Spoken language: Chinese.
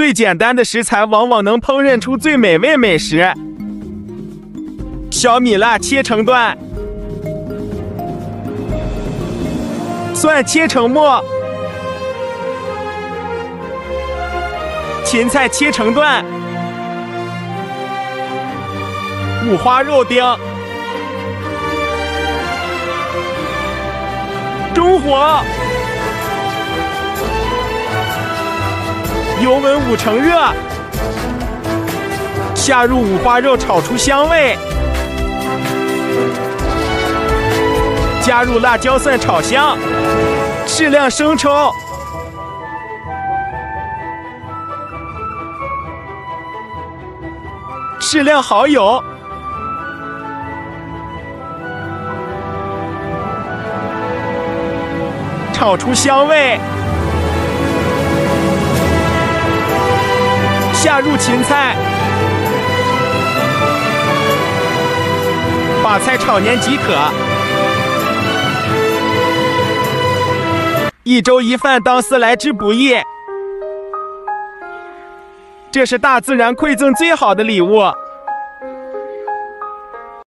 最简单的食材往往能烹饪出最美味美食。小米辣切成段，蒜切成末，芹菜切成段，五花肉丁，中火。油温五成热，下入五花肉炒出香味，加入辣椒蒜炒香，适量生抽，适量蚝油，炒出香味。下入芹菜，把菜炒粘即可。一粥一饭当思来之不易，这是大自然馈赠最好的礼物。